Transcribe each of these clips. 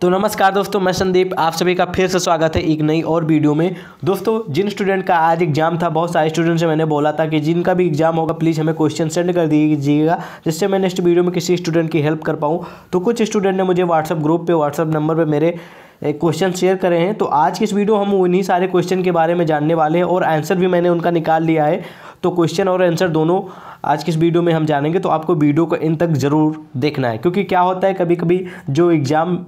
तो नमस्कार दोस्तों, मैं संदीप, आप सभी का फिर से स्वागत है एक नई और वीडियो में। दोस्तों, जिन स्टूडेंट का आज एग्ज़ाम था, बहुत सारे स्टूडेंट से मैंने बोला था कि जिनका भी एग्ज़ाम होगा, प्लीज़ हमें क्वेश्चन सेंड कर दीजिएगा, जिससे मैं नेक्स्ट वीडियो में किसी स्टूडेंट की हेल्प कर पाऊँ। तो कुछ स्टूडेंट ने मुझे व्हाट्सअप ग्रुप पर व्हाट्सअप नंबर पर मेरे क्वेश्चन शेयर करे हैं। तो आज की इस वीडियो हम उन्हीं सारे क्वेश्चन के बारे में जानने वाले हैं और आंसर भी मैंने उनका निकाल लिया है। तो क्वेश्चन और आंसर दोनों आज की इस वीडियो में हम जानेंगे तो आपको वीडियो को इन तक ज़रूर देखना है। क्योंकि क्या होता है कभी कभी जो एग्ज़ाम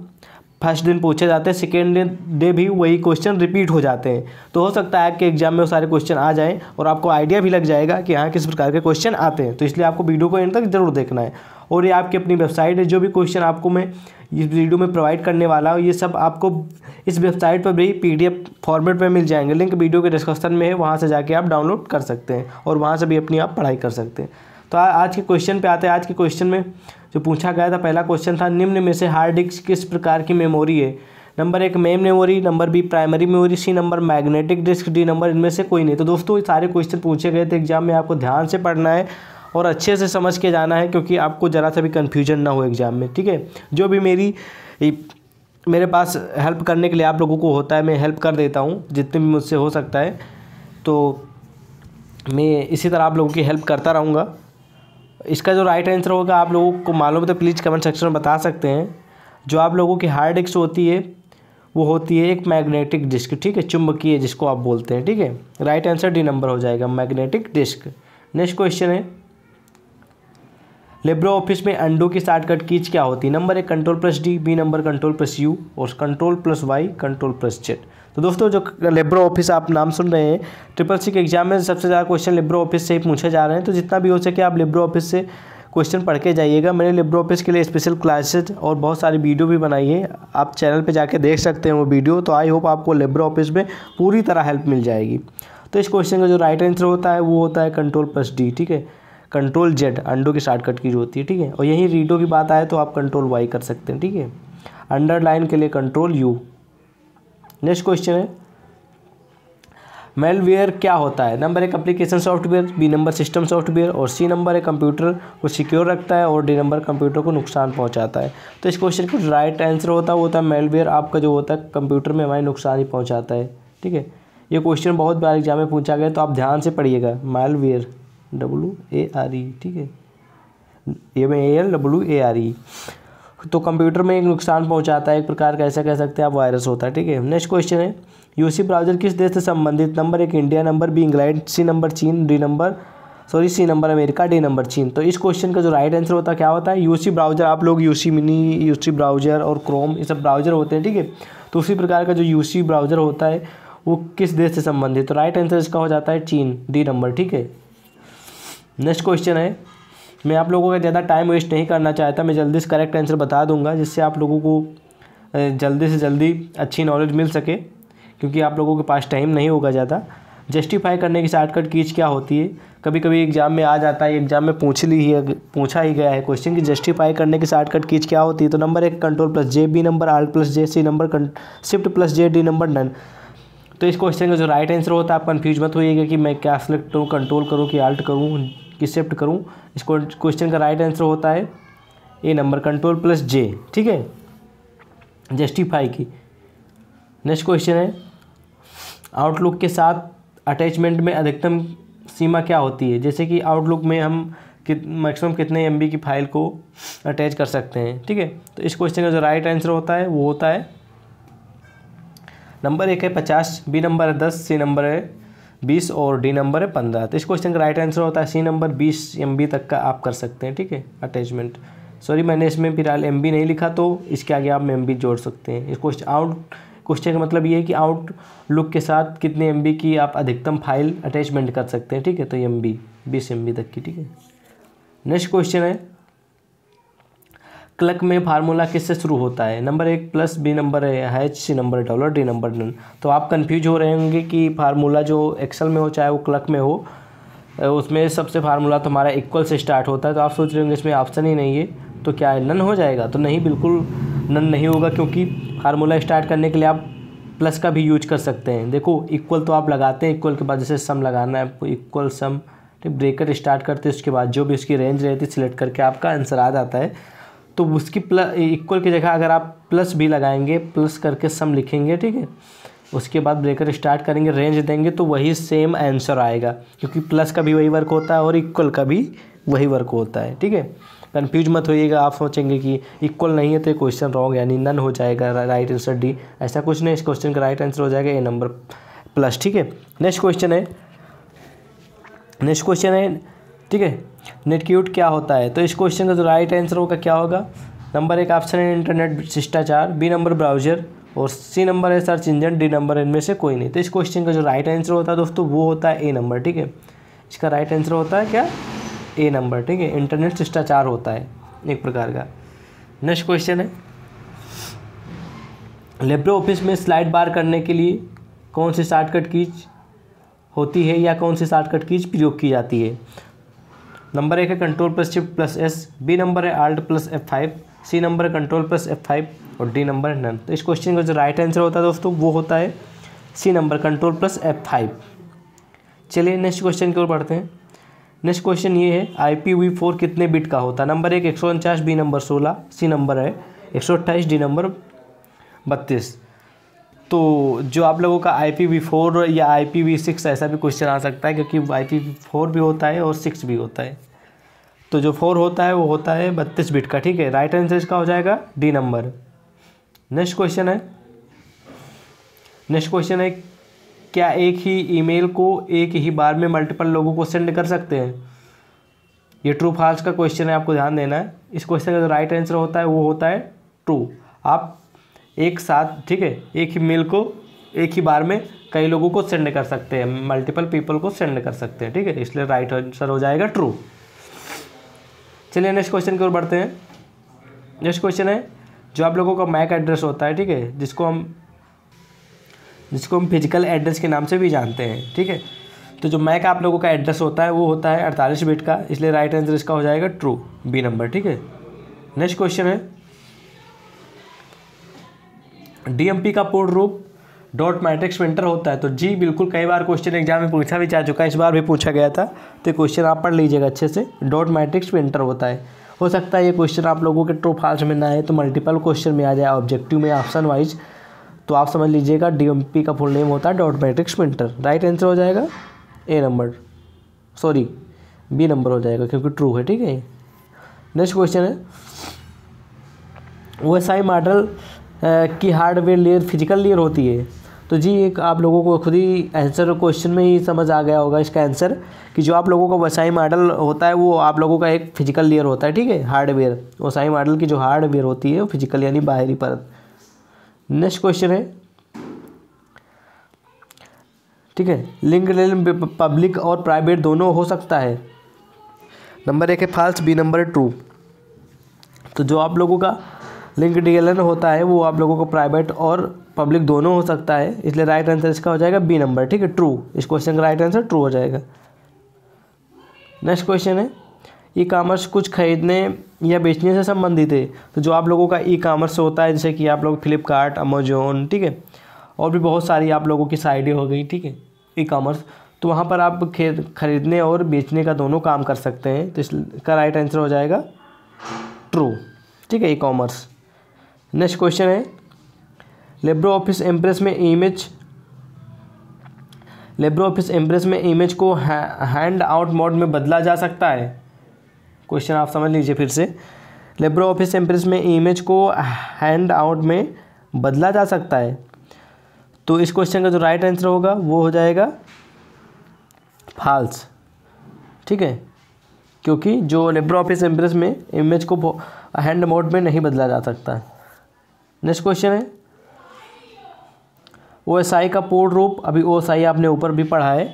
फ़र्स्ट दिन पूछे जाते हैं सेकेंड डे भी वही क्वेश्चन रिपीट हो जाते हैं। तो हो सकता है कि एग्ज़ाम में वो सारे क्वेश्चन आ जाएँ और आपको आइडिया भी लग जाएगा कि हाँ किस प्रकार के क्वेश्चन आते हैं। तो इसलिए आपको वीडियो को एंड तक ज़रूर देखना है। और ये आपकी अपनी वेबसाइट है, जो भी क्वेश्चन आपको मैं इस वीडियो में प्रोवाइड करने वाला हूँ, ये सब आपको इस वेबसाइट पर भी पीडीएफ फॉर्मेट में मिल जाएँगे। लिंक वीडियो के डिस्क्रिप्शन में है, वहाँ से जाके आप डाउनलोड कर सकते हैं और वहाँ से भी अपनी आप पढ़ाई कर सकते हैं। तो आज के क्वेश्चन पे आते हैं। आज के क्वेश्चन में जो पूछा गया था, पहला क्वेश्चन था, निम्न में से हार्ड डिस्क किस प्रकार की मेमोरी है? नंबर एक main memory number B primary memory C number magnetic disk D number इनमें से कोई नहीं। तो दोस्तों, ये सारे क्वेश्चन पूछे गए थे एग्ज़ाम में, आपको ध्यान से पढ़ना है और अच्छे से समझ के जाना है, क्योंकि आपको ज़रा सा भी कन्फ्यूज़न ना हो एग्ज़ाम में, ठीक है? जो भी मेरी मेरे पास हेल्प करने के लिए आप लोगों को होता है, मैं हेल्प कर देता हूँ, जितने भी मुझसे हो सकता है। तो मैं इसी तरह आप लोगों की हेल्प करता रहूँगा। इसका जो राइट आंसर होगा, आप लोगों को मालूम है तो प्लीज़ कमेंट सेक्शन में बता सकते हैं। जो आप लोगों की हार्ड डिस्क होती है, वो होती है एक मैग्नेटिक डिस्क ठीक है? चुंबकीय जिसको आप बोलते हैं, ठीक है? राइट आंसर डी नंबर हो जाएगा मैग्नेटिक डिस्क नेक्स्ट क्वेश्चन है। लिब्रो ऑफ़िस में अंडो की शॉर्टकट कीज क्या होती? है नंबर एक control plus D B number control plus U और control plus Y control plus Z तो दोस्तों, जो लेब्रो ऑफ़िस आप नाम सुन रहे हैं ट्रिपल सी के एग्ज़ाम में सबसे ज़्यादा क्वेश्चन लेब्रो ऑफ़िस से ही पूछे जा रहे हैं। तो जितना भी हो सके आप लेब्रो ऑफ़िस से क्वेश्चन पढ़ के जाइएगा। मैंने लिब्रो ऑफ़िस के लिए स्पेशल क्लासेज और बहुत सारी वीडियो भी बनाई है। आप चैनल पे जाके देख सकते हैं वो वीडियो तो आई होप आपको लिब्रो ऑफ़िस में पूरी तरह हेल्प मिल जाएगी। तो इस क्वेश्चन का जो राइट आंसर होता है, वो होता है कंट्रोल प्लस डी ठीक है? कंट्रोल जेड अंडो की शॉर्टकट की जो होती है ठीक है? और यहीं रीडो की बात आए तो आप कंट्रोल वाई कर सकते हैं, ठीक है? अंडरलाइन के लिए कंट्रोल यू नेक्स्ट क्वेश्चन है। मेलवेयर क्या होता है? नंबर एक application software B number system software और सी नंबर एक कंप्यूटर को सिक्योर रखता है, और डी नंबर कंप्यूटर को नुकसान पहुंचाता है। तो इस क्वेश्चन का राइट आंसर होता है, वो होता है मेलवेयर आपका जो होता है कंप्यूटर में हमारे नुकसान ही पहुँचाता है, ठीक है? ये क्वेश्चन बहुत बार एग्ज़ाम में पूछा गया तो आप ध्यान से पढ़िएगा malware W A R E ठीक है? ये में A L W A R E तो कंप्यूटर में एक नुकसान पहुंचाता है, एक प्रकार का ऐसा कह सकते हैं आप वायरस होता है, ठीक है? नेक्स्ट क्वेश्चन है यूसी ब्राउज़र किस देश से संबंधित? नंबर एक India, number B England, C number चीन, D number, sorry, C number America, D number चीन। तो इस क्वेश्चन का जो राइट आंसर होता है, क्या होता है? यूसी ब्राउज़र, आप लोग यूसी मिनी यूसी ब्राउज़र और क्रोम ये सब ब्राउज़र होते हैं, ठीक है? तो उसी प्रकार का जो यूसी ब्राउज़र होता है, वो किस देश से संबंधित? तो राइट आंसर इसका हो जाता है चीन, डी नंबर, ठीक है? नेक्स्ट क्वेश्चन है। मैं आप लोगों का ज़्यादा टाइम वेस्ट नहीं करना चाहता, मैं जल्दी से करेक्ट आंसर बता दूँगा, जिससे आप लोगों को जल्दी से जल्दी अच्छी नॉलेज मिल सके, क्योंकि आप लोगों के पास टाइम नहीं होगा ज़्यादा। जस्टिफाई करने की शॉर्टकट कीज क्या होती है? कभी कभी एग्ज़ाम में आ जाता है एग्ज़ाम में पूछ ली है पूछा ही गया है क्वेश्चन की जस्टिफाई करने की शॉर्टकट कीज क्या होती है? तो नंबर एक control plus J B number R plus J C number shift plus J D number none तो इस क्वेश्चन का जो राइट आंसर होता है, आप कन्फ्यूज़ मत होइएगा कि मैं क्या सेलेक्ट करूँ कंट्रोल करूँ कि आल्ट करूँ। कि शिफ्ट करूँ इस क्वेश्चन का राइट आंसर होता है A number control plus J ठीक है? जस्टिफाई की। नेक्स्ट क्वेश्चन है आउटलुक के साथ अटैचमेंट में अधिकतम सीमा क्या होती है? जैसे कि आउटलुक में हम कि मैक्सिमम कितने एमबी की फ़ाइल को अटैच कर सकते हैं, ठीक है? तो इस क्वेश्चन का जो राइट आंसर होता है, वो होता है नंबर एक है पचास बी नंबर है दस सी नंबर है बीस और डी नंबर है पंद्रह। तो इस क्वेश्चन का राइट आंसर होता है सी नंबर बीस एम तक का आप कर सकते हैं, ठीक है? अटैचमेंट सॉरी मैंने इसमें फ़िलहाल एम नहीं लिखा तो इसके आगे आप एम जोड़ सकते हैं। इस क्वेश्चन आउट क्वेश्चन का मतलब ये है कि आउट लुक के साथ कितने एमबी की आप अधिकतम फ़ाइल अटैचमेंट कर सकते हैं, ठीक है? तो एम बी बीस एम तक की, ठीक है? नेक्स्ट क्वेश्चन है। क्लक में फार्मूला किससे शुरू होता है? नंबर एक प्लस, बी नंबर है, H, C number dollar, D number none तो आप कंफ्यूज हो रहे होंगे कि फार्मूला जो एक्सेल में हो, चाहे वो क्लक में हो उसमें सबसे फार्मूला तो हमारा इक्वल से स्टार्ट होता है। तो आप सोच रहे होंगे, इसमें ऑप्शन ही नहीं है। तो क्या है? नन हो जाएगा? तो नहीं, बिल्कुल नन नहीं होगा, क्योंकि फार्मूला स्टार्ट करने के लिए आप प्लस का भी यूज़ कर सकते हैं। देखो इक्वल तो आप लगाते हैं इक्वल के बाद जैसे सम लगाना है आपको इक्वल सम ब्रेकर स्टार्ट करते उसके बाद जो भी उसकी रेंज रहती है सिलेक्ट करके आपका आंसर आ जाता है। तो उसकी प्लस इक्वल की जगह अगर आप प्लस भी लगाएँगे, प्लस करके सम लिखेंगे, ठीक है? उसके बाद ब्रेकर स्टार्ट करेंगे रेंज देंगे तो वही सेम आंसर आएगा। क्योंकि प्लस का भी वही वर्क होता है और इक्वल का भी वही वर्क होता है, ठीक है? कन्फ्यूज़ मत होइएगा, आप सोचेंगे कि इक्वल नहीं है तो क्वेश्चन रॉन्ग यानी नन हो जाएगा राइट आंसर डी ऐसा कुछ नहीं, इस क्वेश्चन का राइट आंसर हो जाएगा ए नंबर प्लस ठीक है? नेक्स्ट क्वेश्चन है नेक्स्ट क्वेश्चन है, ठीक है? नेटक्यूट क्या होता है? तो इस क्वेश्चन का जो राइट आंसर होगा, क्या होगा? नंबर एक ऑप्शन है इंटरनेट शिष्टाचार बी नंबर ब्राउज़र और सी नंबर है सर्च इंजन डी नंबर इनमें से कोई नहीं। तो इस क्वेश्चन का जो राइट आंसर होता है दोस्तों, वो होता है ए नंबर ठीक है? इसका राइट आंसर होता है क्या? ए नंबर ठीक है? इंटरनेट शिष्टाचार होता है, एक प्रकार का। नेक्स्ट क्वेश्चन है। लेब्रो ऑफ़िस में स्लाइड बार करने के लिए कौन सी शॉर्टकट कीज होती है या कौन सी शॉर्टकट कीज प्रयोग की जाती है? नंबर एक है control plus shift plus S, B number है alt plus F five, C number है कंट्रोल प्लस एफ़ फाइव और डी नंबर है नन। तो इस क्वेश्चन का जो राइट आंसर होता है दोस्तों, वो होता है C number control plus F five. चलिए नेक्स्ट क्वेश्चन की ओर बढ़ते हैं। नेक्स्ट क्वेश्चन ये है, आई पी वी फोर कितने बिट का होता है? नंबर एक एक सौ उनचास, बी नंबर सोलह, सी नंबर है एक सौ अट्ठाईस, डी नंबर बत्तीस। तो जो आप लोगों का आई पी वी फोर या आई पी वी सिक्स ऐसा भी क्वेश्चन आ सकता है, क्योंकि आई पी वी फोर भी होता है और सिक्स भी होता है। तो जो फोर होता है, वो होता है बत्तीस बिट का, ठीक है? राइट आंसर इसका हो जाएगा डी नंबर नेक्स्ट क्वेश्चन है। नेक्स्ट क्वेश्चन है, क्या एक ही ईमेल को एक ही बार में मल्टीपल लोगों को सेंड कर सकते हैं? ये ट्रू फॉल्स का क्वेश्चन है, आपको ध्यान देना है। इस क्वेश्चन का जो राइट आंसर होता है, वो होता है ट्रू आप एक साथ, ठीक है, एक ही मेल को, एक ही बार में कई लोगों को सेंड कर सकते हैं मल्टीपल पीपल को सेंड कर सकते हैं, ठीक है, इसलिए राइट आंसर हो जाएगा ट्रू चलिए नेक्स्ट क्वेश्चन की ओर बढ़ते हैं। नेक्स्ट क्वेश्चन है, जो आप लोगों का मैक एड्रेस होता है, ठीक है, जिसको हम जिसको हम फ़िज़िकल एड्रेस के नाम से भी जानते हैं, ठीक है तो जो मैक आप लोगों का एड्रेस होता है, वो होता है अड़तालीस बिट का, इसलिए राइट आंसर इसका हो जाएगा ट्रू बी नंबर ठीक है। नेक्स्ट क्वेश्चन है डीएमपी का पूर्ण रूप डॉट मैट्रिक्स प्रिंटर होता है। तो जी, बिल्कुल कई बार क्वेश्चन एग्ज़ाम में पूछा भी जा चुका है। इस बार भी पूछा गया था। तो क्वेश्चन आप पढ़ लीजिएगा अच्छे से। डॉट मैट्रिक्स प्रिंटर होता है। हो सकता है ये क्वेश्चन आप लोगों के ट्रू फाल्स में ना आए तो मल्टीपल क्वेश्चन में आ जाए। ऑब्जेक्टिव में ऑप्शन वाइज तो आप समझ लीजिएगा डीएमपी का फुल नेम होता है dot matrix printer right answer हो जाएगा? A number sorry B number हो जाएगा, क्योंकि ट्रू है, ठीक है। नेक्स्ट क्वेश्चन है। एस मॉडल की हार्डवेयर लेयर फ़िज़िकल लेयर होती है। तो जी, एक आप लोगों को खुद ही आंसर क्वेश्चन में ही समझ आ गया होगा इसका आंसर कि जो आप लोगों का वसाई मॉडल होता है, वो आप लोगों का एक फ़िज़िकल लेयर होता है, ठीक है? हार्डवेयर। वसाई मॉडल की जो हार्डवेयर होती है, वो फ़िज़िकल यानी बाहरी परत। नेक्स्ट क्वेश्चन है। ठीक है? लिंक पब्लिक और प्राइवेट दोनों हो सकता है। नंबर एक है फाल्स बी नंबर टू तो जो आप लोगों का लिंक डीएलएन होता है, वो आप लोगों को प्राइवेट और पब्लिक दोनों हो सकता है। इसलिए राइट आंसर इसका हो जाएगा बी नंबर ठीक है? ट्रू इस क्वेश्चन का राइट आंसर ट्रू हो जाएगा। नेक्स्ट क्वेश्चन है। ई कामर्स कुछ खरीदने या बेचने से संबंधित है। तो जो आप लोगों का ई कामर्स होता है, जैसे कि आप लोग फ्लिपकार्ट अमेजोन ठीक है? और भी बहुत सारी आप लोगों की साइडें हो गई, ठीक है? ई कामर्स तो वहाँ पर आप खरीदने और बेचने का दोनों काम कर सकते हैं। तो इसका राइट आंसर हो जाएगा ट्रू ठीक है? ई कॉमर्स नेक्स्ट क्वेश्चन है। लेब्रो ऑफ़िस एम्प्रेस में इमेज लेब्रो ऑफ़िस एम्प्रेस में इमेज को हैंड आउट मोड में बदला जा सकता है। क्वेश्चन आप समझ लीजिए फिर से। लेब्रो ऑफ़िस एम्प्रेस में इमेज को हैंड आउट में बदला जा सकता है। तो इस क्वेश्चन का जो राइट आंसर होगा, वो हो जाएगा फाल्स ठीक है? क्योंकि जो लेब्रो ऑफ़िस एम्प्रेस में इमेज को हैंड मोड में नहीं बदला जा सकता। नेक्स्ट क्वेश्चन है। ओ एस आई का पूर्ण रूप, अभी ओ एस आई आपने ऊपर भी पढ़ा है,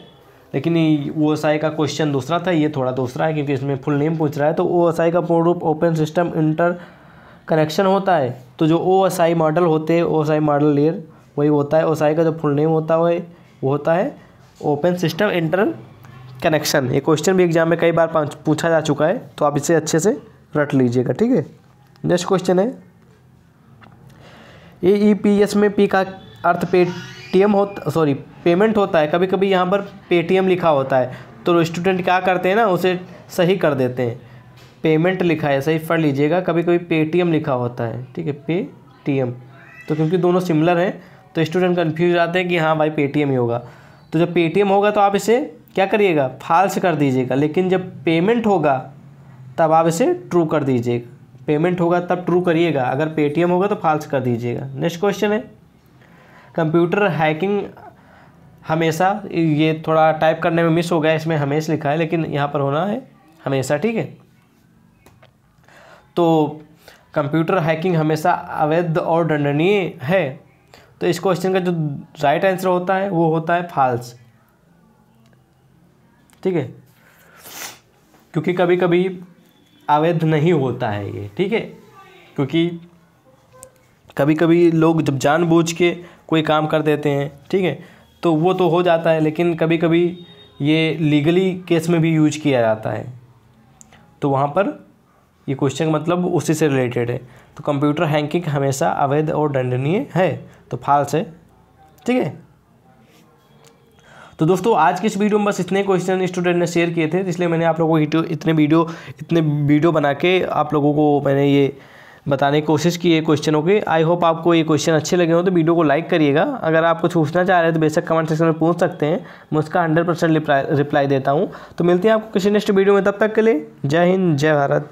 लेकिन ओ एस आई का क्वेश्चन दूसरा था, ये थोड़ा दूसरा है, क्योंकि इसमें फुल नेम पूछ रहा है। तो ओ एस आई का पूर्ण रूप, ओपन सिस्टम इंटर कनेक्शन होता है। तो जो ओ एस आई मॉडल होते हैं O S I model layer, वही होता है। ओ एस आई का जो फुल नेम होता है, वो होता है ओपन सिस्टम इंटर कनेक्शन। ये क्वेश्चन भी एग्ज़ाम में कई बार पूछा जा चुका है तो आप इसे अच्छे से रट लीजिएगा, ठीक है? नेक्स्ट क्वेश्चन है। ए ई पी एस में पी का अर्थ पेटीएम हो सॉरी पेमेंट होता है। कभी कभी यहाँ पर पेटीएम लिखा होता है। तो स्टूडेंट क्या करते हैं ना, उसे सही कर देते हैं। पेमेंट लिखा है, सही पढ़ लीजिएगा। कभी कभी पेटीएम लिखा होता है, ठीक है पे टी एम तो क्योंकि दोनों सिमिलर हैं तो स्टूडेंट कन्फ्यूज़ आते हैं कि हाँ भाई पेटीएम ही होगा। तो जब पेटीएम होगा तो आप इसे क्या करिएगा? फाल्स कर दीजिएगा। लेकिन जब पेमेंट होगा, तब आप इसे ट्रू कर दीजिएगा। पेमेंट होगा तब ट्रू करिएगा। अगर पेटीएम होगा तो फाल्स कर दीजिएगा। नेक्स्ट क्वेश्चन है। कंप्यूटर हैकिंग हमेशा, ये थोड़ा टाइप करने में मिस हो गया, इसमें हमेशा लिखा है, लेकिन यहाँ पर होना है हमेशा, ठीक है? तो कंप्यूटर हैकिंग हमेशा अवैध और दंडनीय है। तो इस क्वेश्चन का जो राइट आंसर होता है, वो होता है फाल्स ठीक है? क्योंकि कभी कभी अवैध नहीं होता है ये, ठीक है? क्योंकि कभी कभी लोग जब जानबूझ के कोई काम कर देते हैं, ठीक है? तो वो तो हो जाता है, लेकिन कभी कभी ये लीगली केस में भी यूज़ किया जाता है। तो वहाँ पर ये क्वेश्चन मतलब उसी से रिलेटेड है। तो कंप्यूटर हैंकिंग हमेशा अवैध और दंडनीय है। तो फाल्स है ठीक है? तो दोस्तों, आज की इस वीडियो में बस इतने क्वेश्चन स्टूडेंट ने शेयर किए थे, इसलिए मैंने आप लोगों को इतने वीडियो इतने वीडियो बना के आप लोगों को मैंने ये बताने की कोशिश की है क्वेश्चनों के। आई होप आपको ये क्वेश्चन अच्छे लगे हो तो वीडियो को लाइक करिएगा। अगर आप कुछ पूछना चाह रहे हैं तो बेशक कमेंट सेक्शन में पूछ सकते हैं। मैं उसका हंड्रेड परसेंट रिप्लाई देता हूँ। तो मिलते हैं आपको किसी नेक्स्ट वीडियो में, तब तक के लिए जय हिंद, जय भारत।